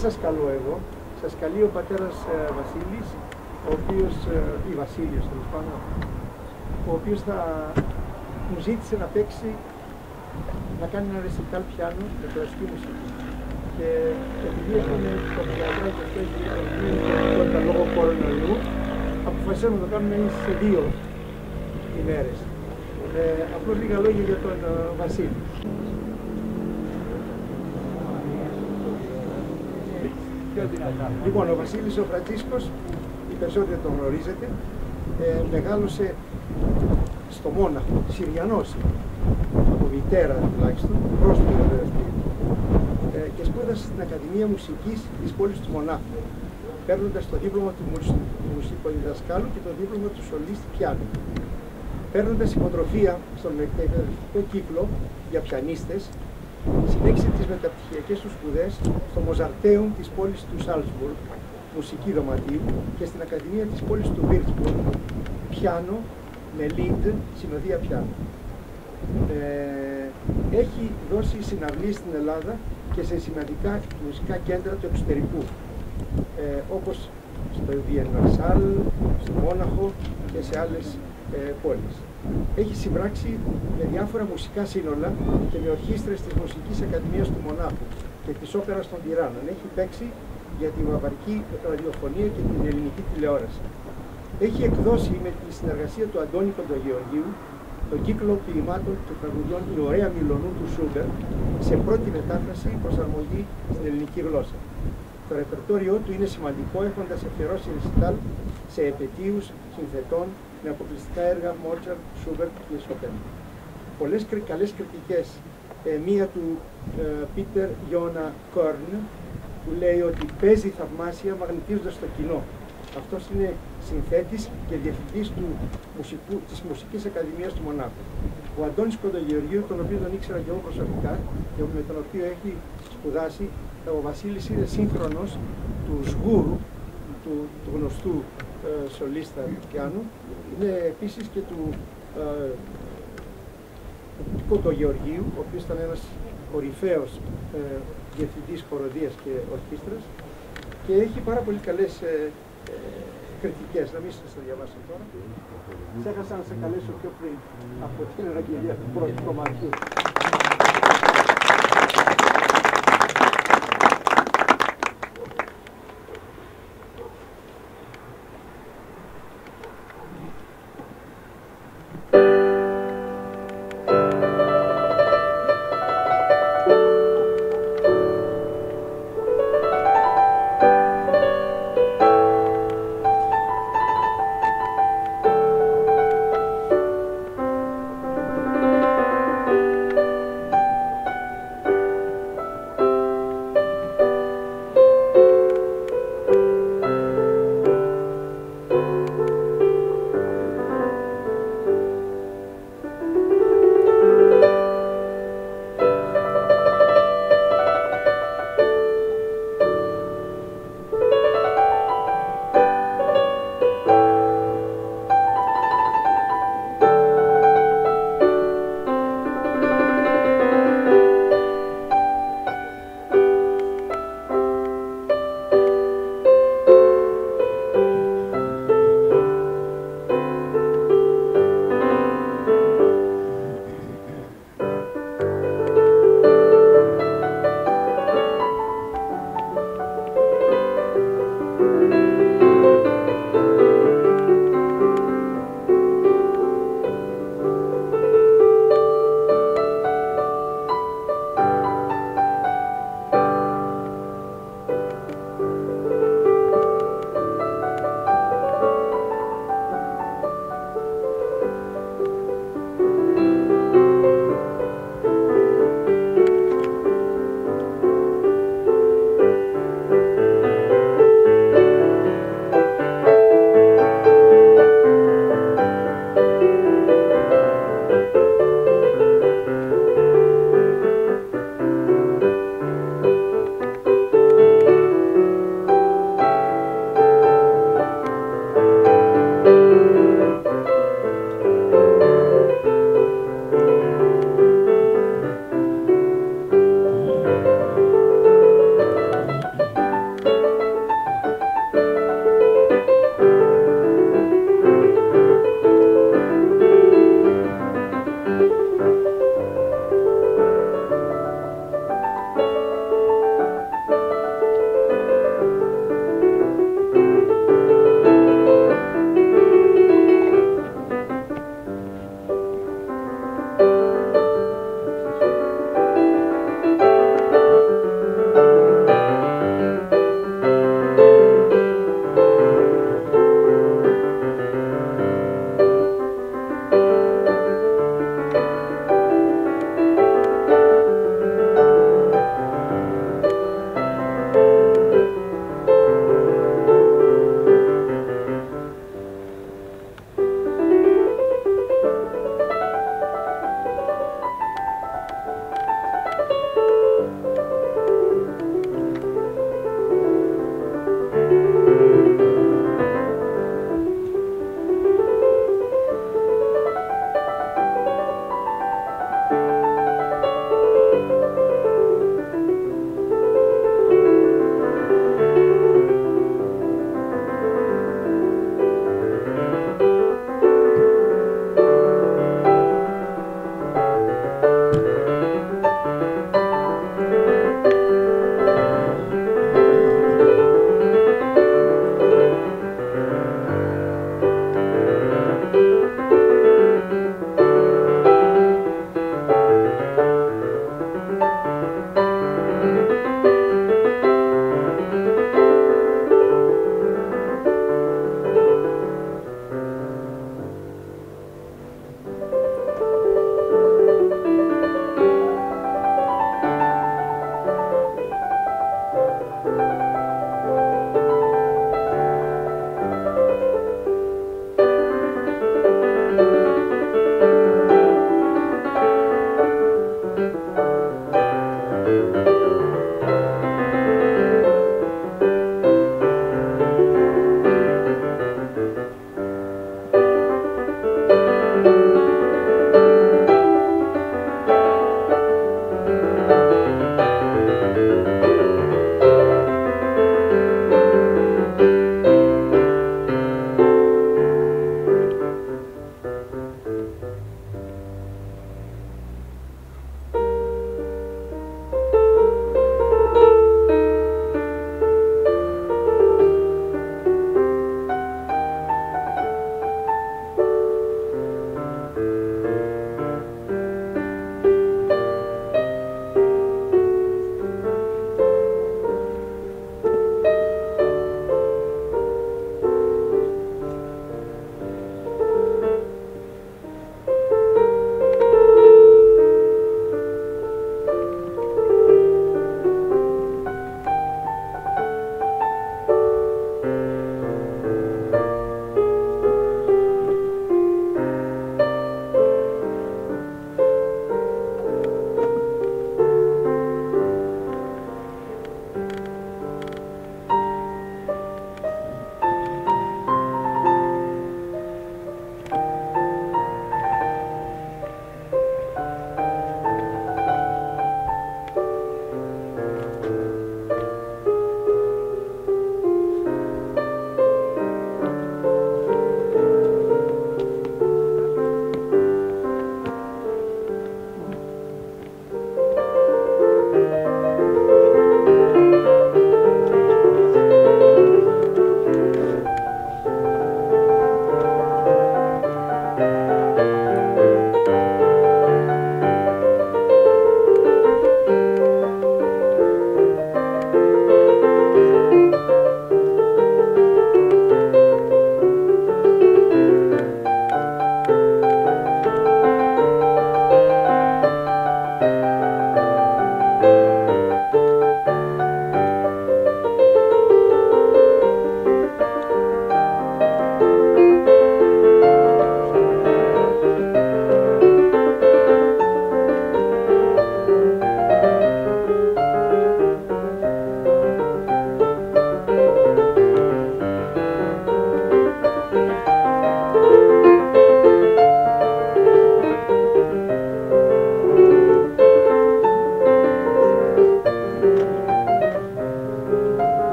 δεν σας καλώ εγώ, σας καλεί ο πατέρας ε, Βασίλης, ο οποίος, ε, ή Βασίλειος τέλος πάντων, ο οποίος θα μου ζήτησε να παίξει, να κάνει ένα ρεσιτάλ πιάνο με κλασική μουσική. Και επειδή έχουμε το πιάτρο και αυτός έχει δυνατότητα λόγω κορονοϊού, αποφασίσαμε να το κάνουμε σε δύο ημέρες. Ε, απλώς λίγα λόγια για τον ε, Βασίλη. Λοιπόν, ο Βασίλης ο Φραντζίσκος, οι περισσότεροι τον γνωρίζετε, ε, μεγάλωσε στο Μόναχο, Συριανός, από μητέρα τουλάχιστον, πρόσφυγα βέβαια ε, και σπούδασε στην Ακαδημία Μουσικής της πόλης του Μονάχου, παίρνοντας το δίπλωμα του μουσικοδιδασκάλου και το δίπλωμα του σολίστη πιάνου. Παίρνοντας υποτροφία στον εκπαιδευτικό κύκλο για πιανίστες, συνέχισε τις μεταπτυχιακές του σπουδές στο Μοζαρτέουμ της πόλης του Σάλτσμπουργκ, μουσική δωματίου και στην Ακαδημία της πόλης του Βίρτσμπουργκ, πιάνο με λίντ, συνοδεία πιάνο. Ε, έχει δώσει συναυλίες στην Ελλάδα και σε σημαντικά μουσικά κέντρα του εξωτερικού, ε, όπως στο Βιενναρσάλ, στο Μόναχο και σε άλλες ε, πόλεις. Έχει συμπράξει με διάφορα μουσικά σύνολα και με ορχήστρες της Μουσικής Ακαδημίας του Μονάχου και της Όπερας των Τυράννων. Έχει παίξει για τη βαβαρική ραδιοφωνία και την ελληνική τηλεόραση. Έχει εκδώσει με τη συνεργασία του Αντώνη Κοντογεωργίου το κύκλο ποιημάτων του τραγουδιών «Η ωραία Μιλονού» του Σούγκερ σε πρώτη μετάφραση προσαρμογή στην ελληνική γλώσσα. Το ρεπερτόριό του είναι σημαντικό έχοντας αφιερώσει ρεσιτάλ σε επαιτίους συνθετών με αποκλειστικά έργα Μότσαρτ, Σούμπερτ και Σοπέν. Πολλές καλές κριτικές. Ε, μία του ε, Πίτερ Γιώνα Κόρν που λέει ότι παίζει θαυμάσια μαγνητίζοντας το κοινό. Αυτός είναι συνθέτης και διευθυντής του μουσικού, της Μουσικής Ακαδημίας του Μονάχου. Ο Αντώνης Κοντογεωργίου, τον οποίο τον ήξερα και εγώ προσωπικά και με τον οποίο έχει σπουδάσει, ο Βασίλης είναι σύγχρονος του Σγούρου, του, του γνωστού ε, σολίστα πιάνου, είναι επίσης και του ε, Κοντογεωργίου, ο οποίος ήταν ένας κορυφαίος ε, διευθυντής χοροδίας και ορχήστρας και έχει πάρα πολύ καλές ε, ε, κριτικές, να μην σας τα διαβάσω τώρα. Ξέχασα να σε καλέσω πιο πριν από την αναγγελία του πρώτου κομματιού.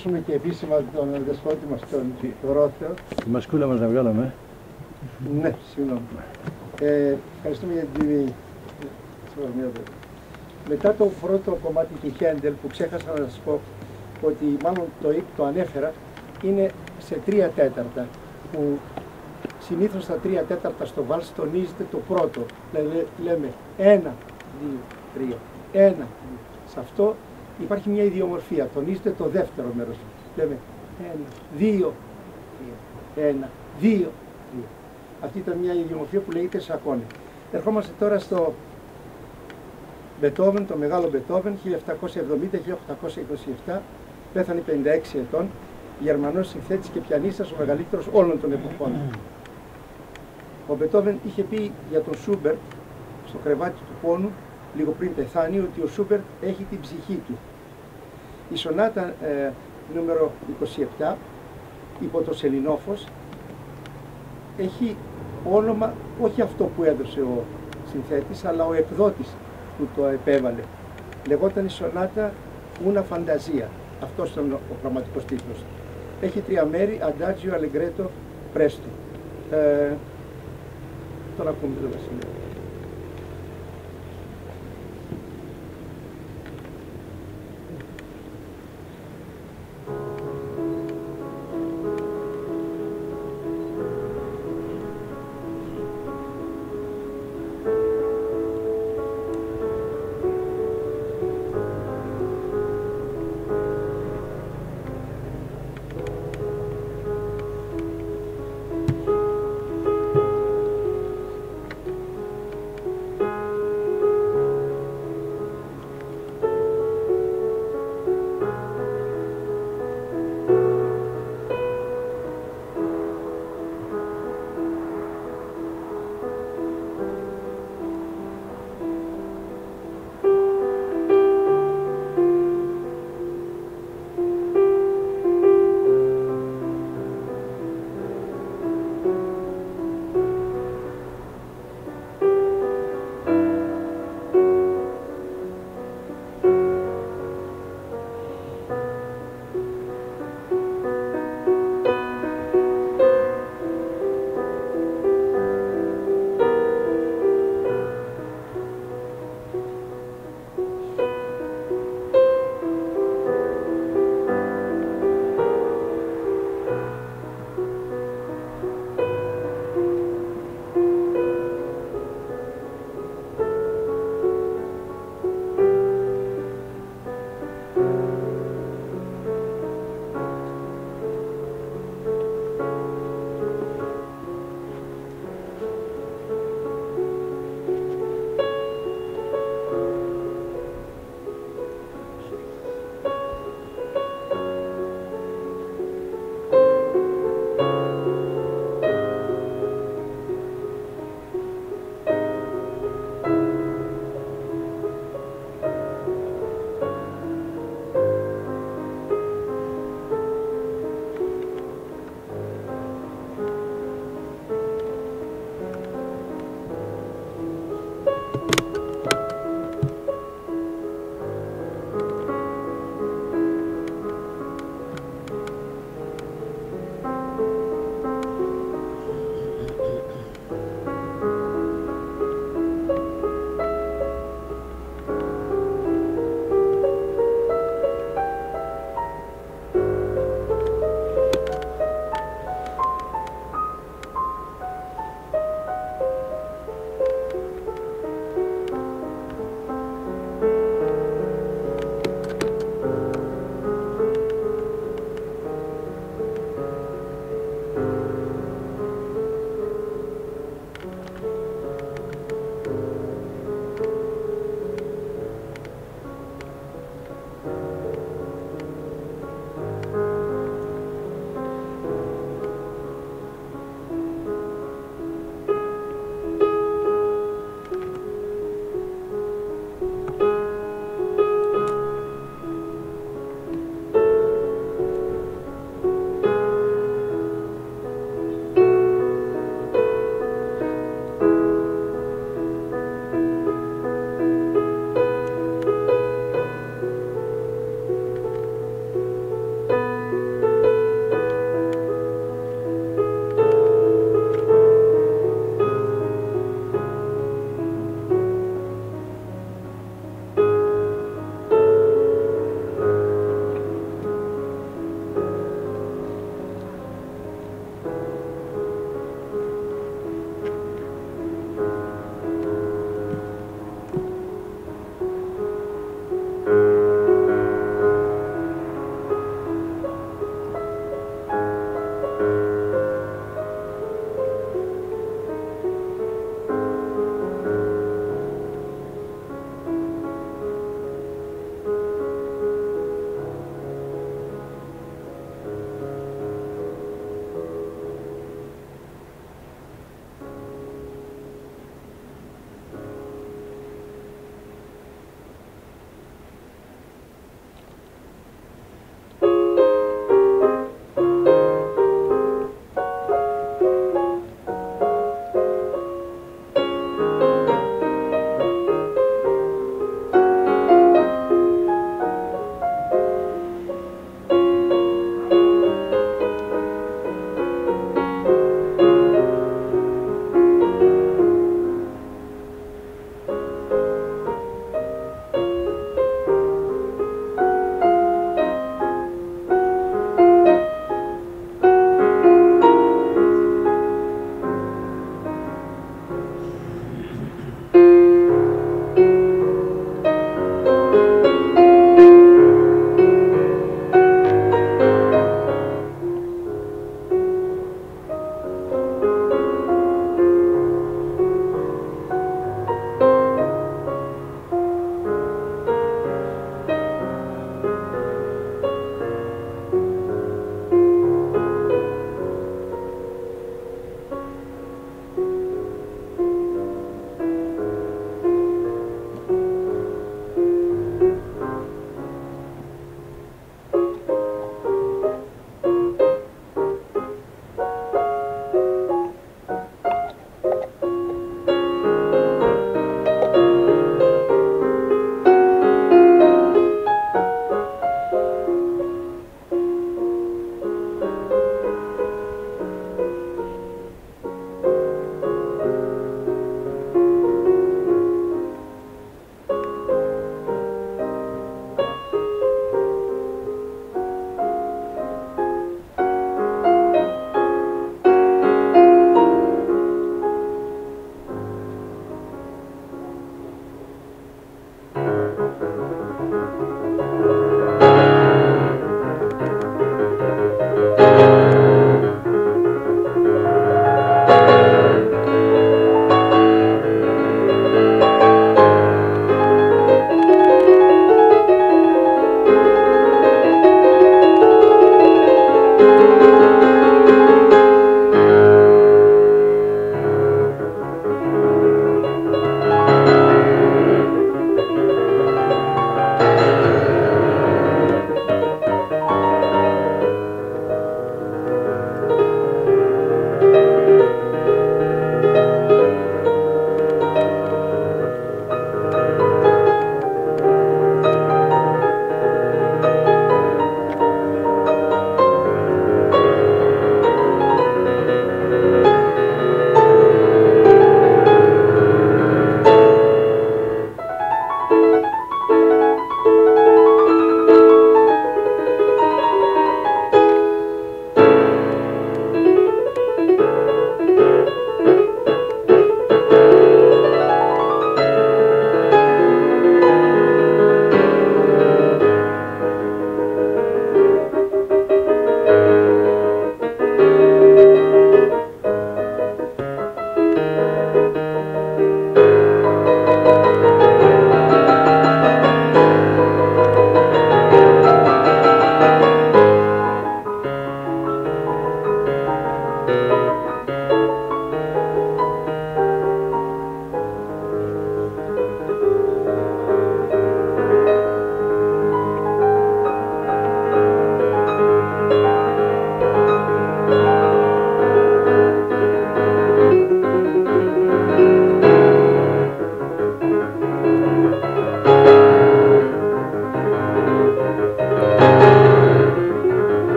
Καλωσορίσουμε και επίσημα τον δεσπότη μας, τον Ρόθεο. Τη μασκούλα μας να βγάλαμε. Ναι, συγγνώμη. Ε, ευχαριστούμε για την τιμή. Μετά το πρώτο κομμάτι του Χέντελ που ξέχασα να σας πω ότι μάλλον το, το ανέφερα είναι σε τρία τέταρτα που συνήθως στα τρία τέταρτα στο βάλς τονίζεται το πρώτο. Δηλαδή λέμε ένα, δύο, τρία, ένα, δύο. Σε αυτό υπάρχει μια ιδιομορφία. Τονίζεται το δεύτερο μέρος. Λέμε ένα, δύο, ένα, δύο, δύο. Αυτή ήταν μια ιδιομορφία που λέγεται σακόνε. Ερχόμαστε τώρα στο Μπετόβεν, το μεγάλο Μπετόβεν, 1770-1827, πέθανε 56 ετών, Γερμανός συνθέτης και πιανίστας, ο μεγαλύτερος όλων των εποχών. Ο Μπετόβεν είχε πει για τον Σούμπερτ στο κρεβάτι του πόνου, λίγο πριν πεθάνει, ότι ο Σούμπερτ έχει την ψυχή του. Η σονάτα ε, νούμερο 27 υπό το Σεληνόφως έχει όνομα όχι αυτό που έδωσε ο συνθέτης αλλά ο εκδότης που το επέβαλε. Λεγόταν η σονάτα Una Fantasia. Αυτός ήταν ο πραγματικός τίτλος. Έχει τρία μέρη, Adagio, Allegretto, Presto. Ε, τον ακούμε το Βασιλείο.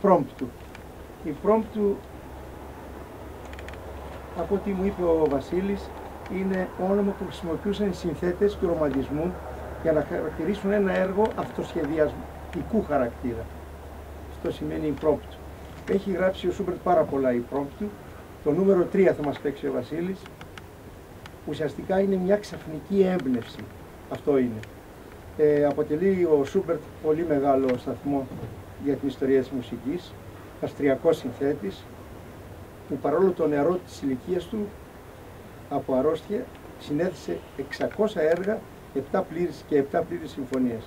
Το υπρόμπτου. Υπρόμπτου, από ό,τι μου είπε ο Βασίλης, είναι όνομα που χρησιμοποιούσαν οι συνθέτες του ρομαντισμού για να χαρακτηρίσουν ένα έργο αυτοσχεδιαστικού χαρακτήρα. Αυτό σημαίνει impromptu. Έχει γράψει ο Σούμπερτ πάρα πολλά impromptu. Το νούμερο 3 θα μας παίξει ο Βασίλης. Ουσιαστικά είναι μια ξαφνική έμπνευση. Αυτό είναι. Ε, αποτελεί ο Σούμπερτ πολύ μεγάλο σταθμό για την ιστορία της μουσικής, αστριακός συνθέτης, που παρόλο το νερό της ηλικίας του από αρρώστια συνέθεσε 600 έργα 7 πλήρες και 7 πλήρες συμφωνίες.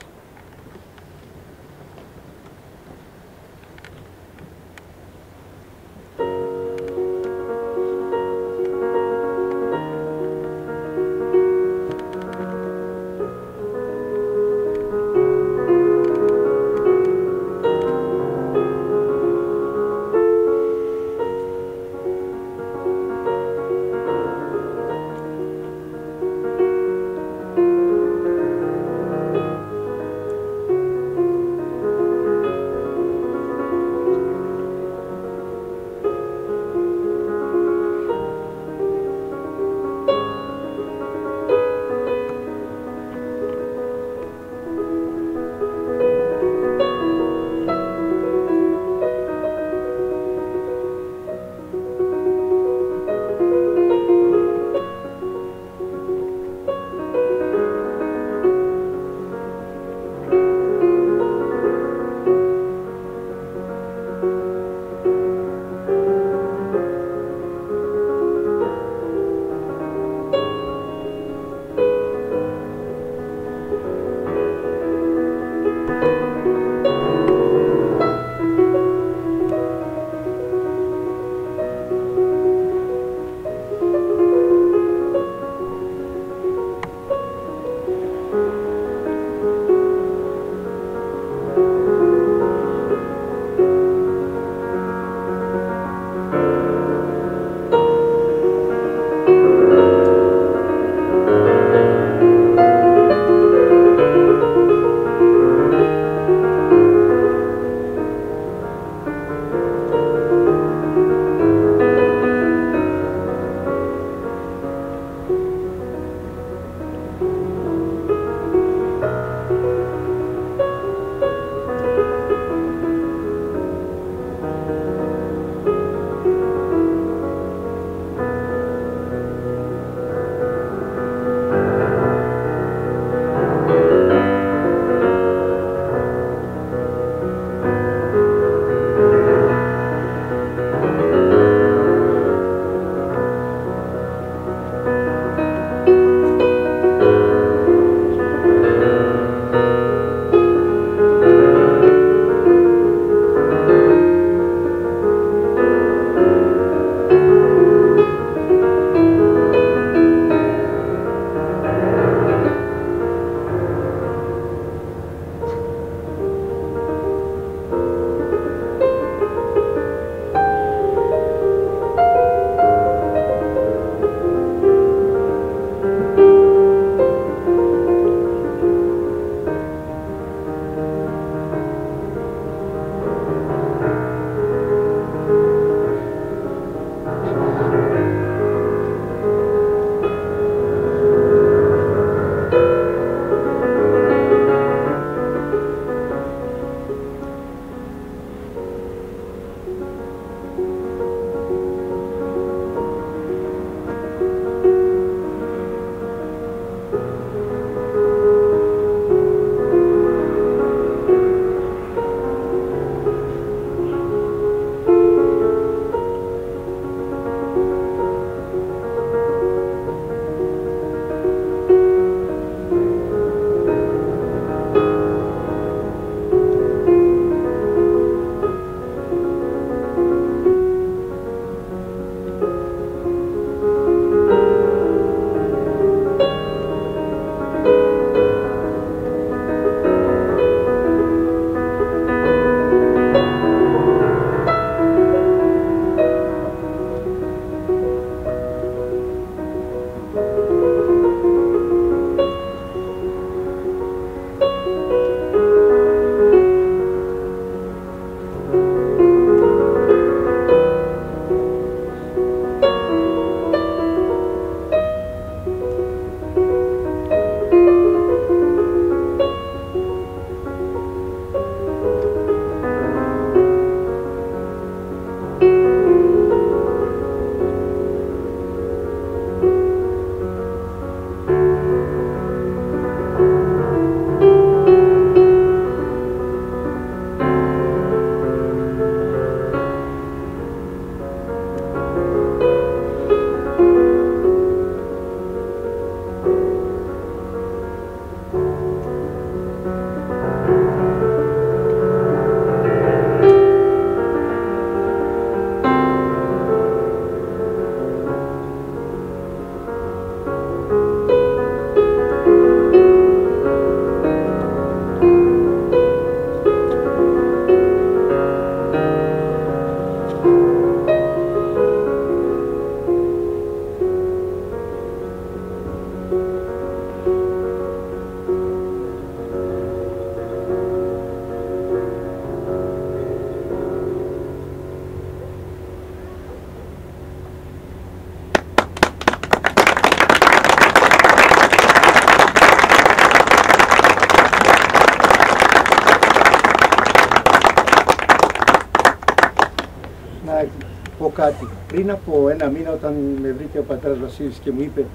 Πριν από ένα μήνα όταν με βρήκε ο πατέρας Βασίλης και μου είπε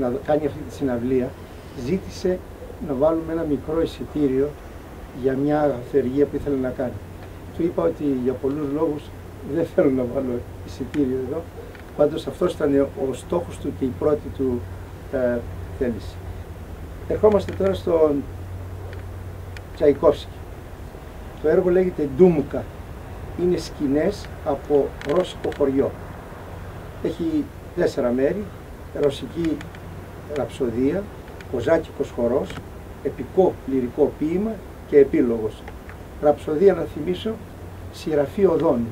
να κάνει αυτή τη συναυλία, ζήτησε να βάλουμε ένα μικρό εισιτήριο για μια αφεργία που ήθελε να κάνει. Του είπα ότι για πολλούς λόγους δεν θέλω να βάλω εισιτήριο εδώ, πάντως αυτός ήταν ο στόχος του και η πρώτη του ε, θέληση. Ερχόμαστε τώρα στον Τσαϊκόφσκι. Το έργο λέγεται Ντούμκα. Είναι σκηνές από ρώσικο χωριό. Έχει τέσσερα μέρη, ρωσική ραψοδία, κοζάκικος χορός, επικό λυρικό ποίημα και επίλογος. Ραψοδία να θυμίσω, σειραφή οδών.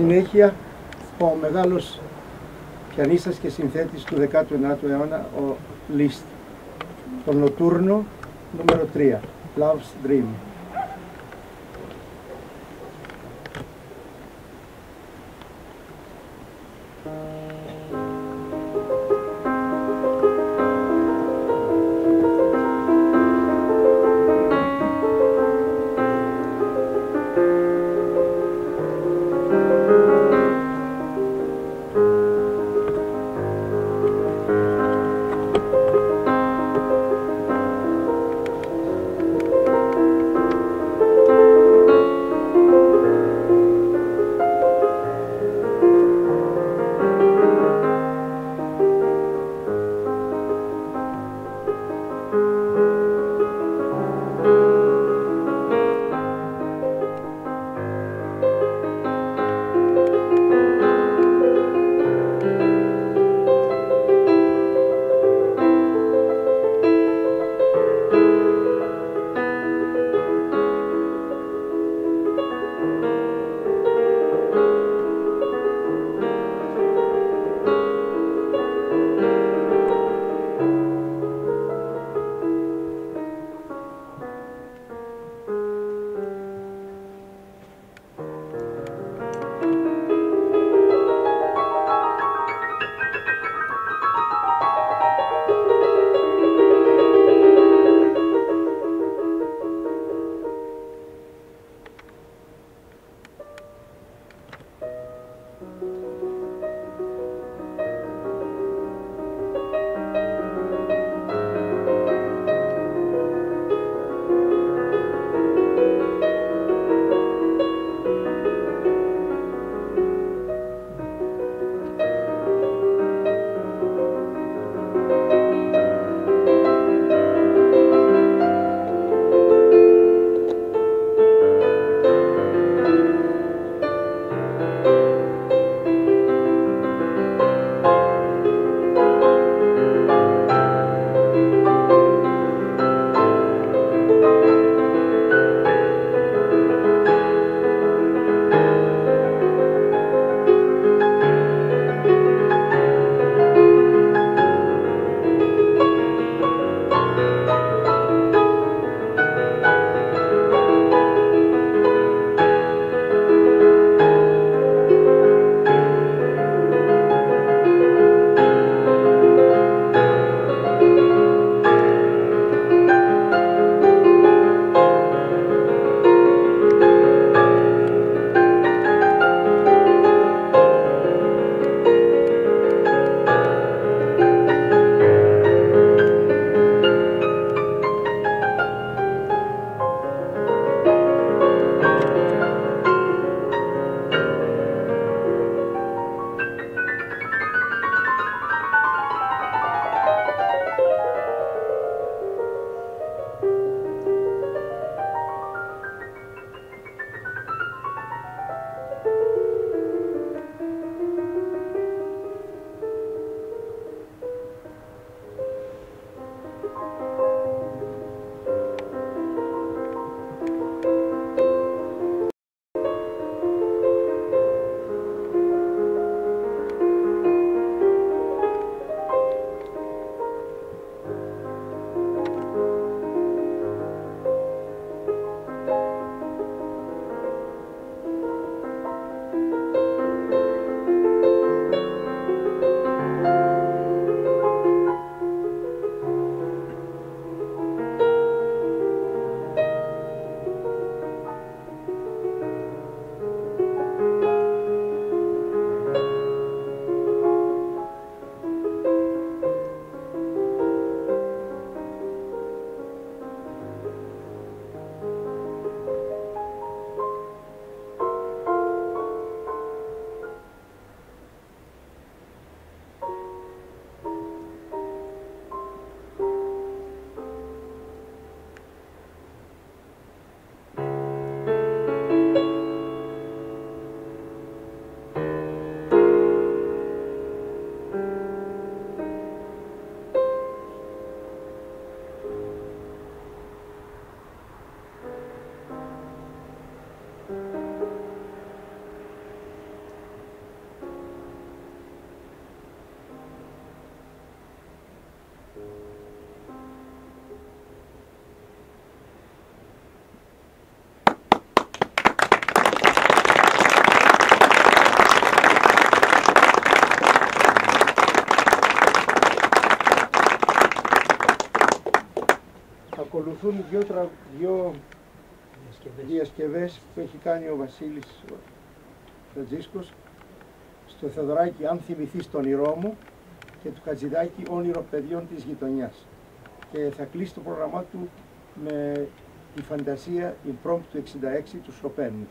Συνέχεια ο μεγάλος πιανίστας και συνθέτης του 19ου αιώνα, ο Λίστ, το Νοτούρνο νούμερο 3, Love's Dream. Ακολουθούν δύο, τρα... δύο διασκευές που έχει κάνει ο Βασίλης ο Φραντζίσκος στο Θεοδωράκι «Αν θυμηθείς τον ηρώ μου» και του Χατζηδάκη «Όνειρο παιδιών της γειτονιάς». Και θα κλείσει το πρόγραμμά του με τη φαντασία Impromptu του 66 του Σοπένου.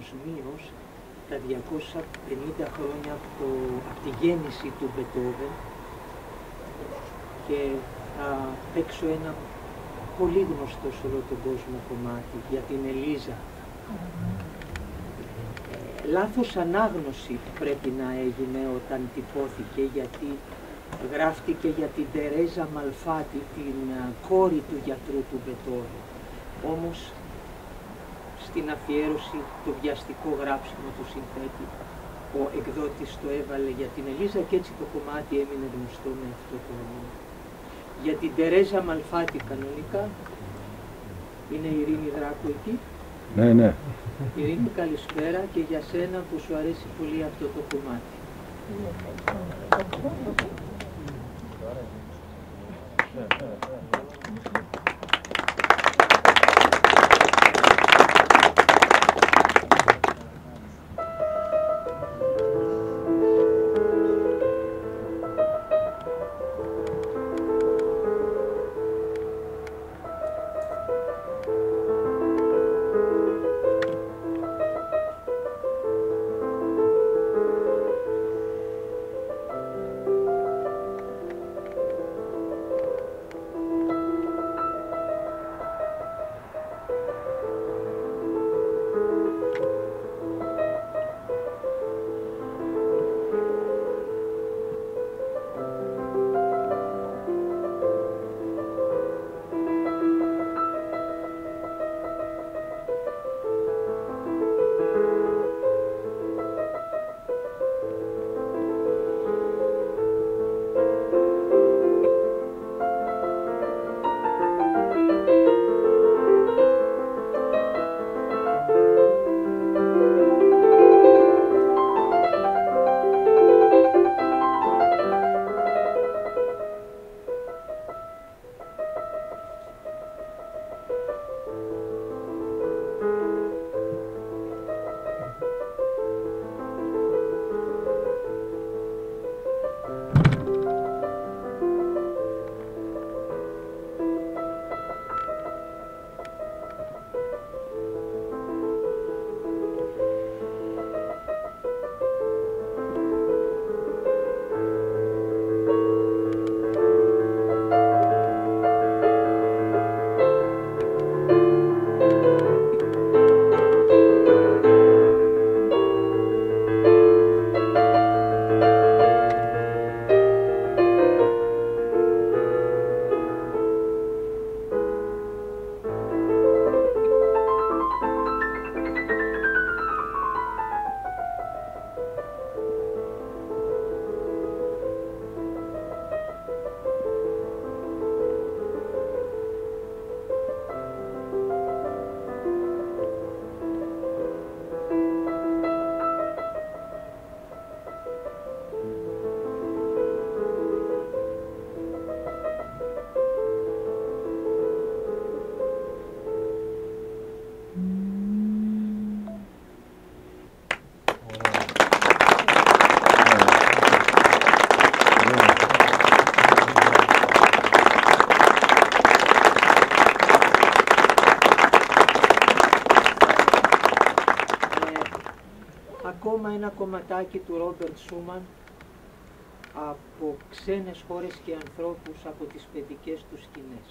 Παγκοσμίω τα 250 χρόνια από, το, από τη γέννηση του Μπετόβεν και θα παίξω ένα πολύ γνωστό σε όλο τον κόσμο κομμάτι για την Ελίζα. Ε, λάθος ανάγνωση πρέπει να έγινε όταν τυπώθηκε γιατί γράφτηκε για την Τερέζα Μαλφάτη, την α, κόρη του γιατρού του Μπετόβεν. Όμως στην αφιέρωση το βιαστικό γράψιμο του συνθέτη. Ο εκδότης το έβαλε για την Ελίζα και έτσι το κομμάτι έμεινε γνωστό με αυτό το όνομα. Για την Τερέζα Μαλφάτη κανονικά είναι η Ειρήνη Δράκου εκεί. Ναι, ναι. Ειρήνη καλησπέρα και για σένα που σου αρέσει πολύ αυτό το κομμάτι. ακόμα κομματάκι του Ρόμπερτ Σούμαν από ξένες χώρες και ανθρώπους από τις παιδικές τους σκηνές.